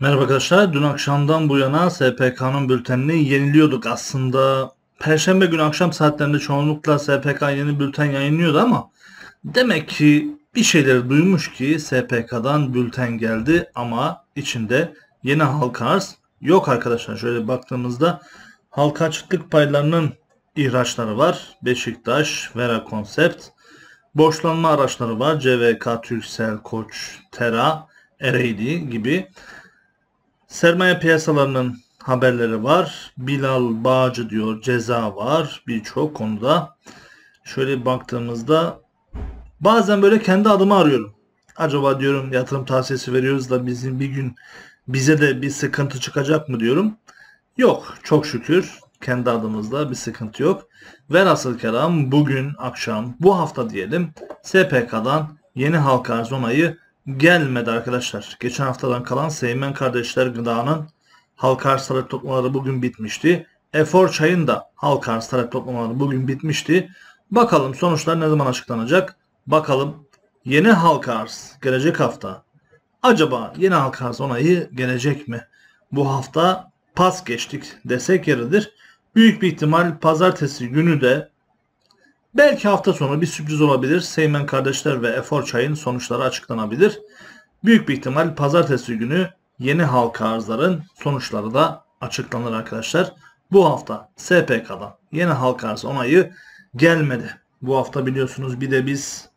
Merhaba arkadaşlar. Dün akşamdan bu yana SPK'nın bültenini yeniliyorduk. Aslında Perşembe günü akşam saatlerinde çoğunlukla SPK yeni bülten yayınlıyordu ama demek ki bir şeyleri duymuş ki SPK'dan bülten geldi ama içinde yeni halka arz yok arkadaşlar. Şöyle baktığımızda halka açıklık paylarının ihraçları var. Beşiktaş, Vera Konsept, borçlanma araçları var. CVK, Türksel, Koç, Tera, Ereğli gibi. Sermaye piyasalarının haberleri var. Bilal Bağcı diyor ceza var birçok konuda. Şöyle baktığımızda bazen böyle kendi adımı arıyorum. Acaba diyorum yatırım tavsiyesi veriyoruz da bizim bir gün bize de bir sıkıntı çıkacak mı diyorum. Yok çok şükür kendi adımızda bir sıkıntı yok. Velhasıl kelam bugün akşam bu hafta diyelim SPK'dan yeni halka arz onayı gelmedi arkadaşlar. Geçen haftadan kalan Seymen Kardeşler Gıda'nın halka arz talep toplamaları bugün bitmişti. Efor Çay'ın da halka arz talep toplamaları bugün bitmişti. Bakalım sonuçlar ne zaman açıklanacak? Bakalım yeni halka arz gelecek hafta. Acaba yeni halka arz onayı gelecek mi? Bu hafta pas geçtik desek yeridir. Büyük bir ihtimal pazartesi günü de belki hafta sonu bir sürpriz olabilir. Seymen kardeşler ve Efor Çay'ın sonuçları açıklanabilir. Büyük bir ihtimal pazartesi günü yeni halka arzların sonuçları da açıklanır arkadaşlar. Bu hafta SPK'dan yeni halka arz onayı gelmedi. Bu hafta biliyorsunuz bir de biz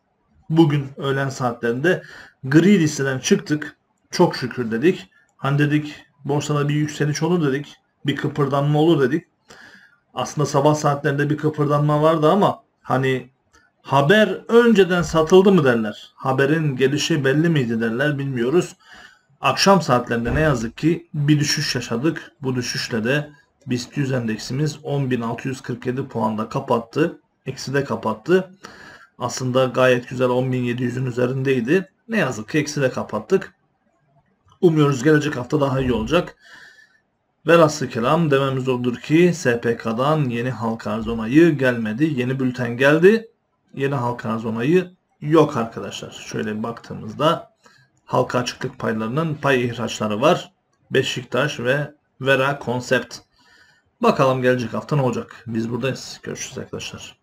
bugün öğlen saatlerinde gri listeden çıktık. Çok şükür dedik. Hani dedik borsada bir yükseliş olur dedik. Bir kıpırdanma olur dedik. Aslında sabah saatlerinde bir kıpırdanma vardı ama hani haber önceden satıldı mı derler. Haberin gelişi belli miydi derler bilmiyoruz. Akşam saatlerinde ne yazık ki bir düşüş yaşadık. Bu düşüşle de BIST 100 endeksimiz 10.647 puanda kapattı. Ekside kapattı. Aslında gayet güzel 10.700'ün üzerindeydi. Ne yazık ki ekside kapattık. Umuyoruz gelecek hafta daha iyi olacak. Velhasıl kelam dememiz odur ki SPK'dan yeni halka arz onayı gelmedi. Yeni bülten geldi. Yeni halka arz onayı yok arkadaşlar. Şöyle baktığımızda halka açıklık paylarının pay ihraçları var. Beşiktaş ve Vera Konsept. Bakalım gelecek hafta ne olacak. Biz buradayız. Görüşürüz arkadaşlar.